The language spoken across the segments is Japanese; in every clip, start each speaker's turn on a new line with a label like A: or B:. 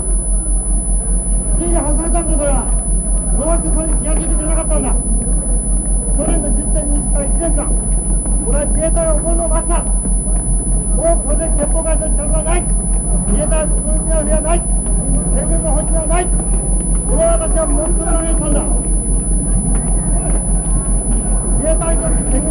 A: スキに外れたんだからどうしてそれに気が利いてくれなかったんだ去年の10.2日から1年間俺は自衛隊を怒るのを待ったもうこれで憲法改正のチャンスはない自衛隊は国民の不はない全軍の本気はないこれは私は文句に投ったんだ自衛隊にとって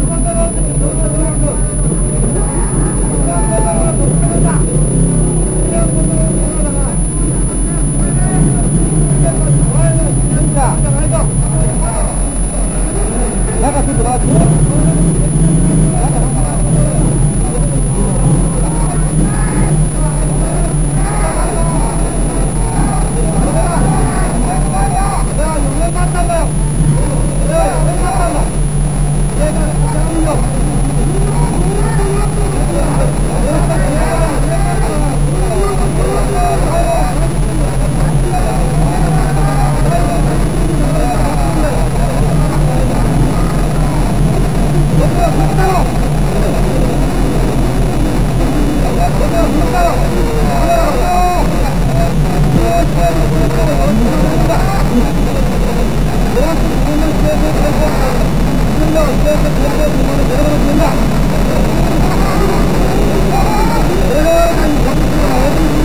A: どうした
B: のよ?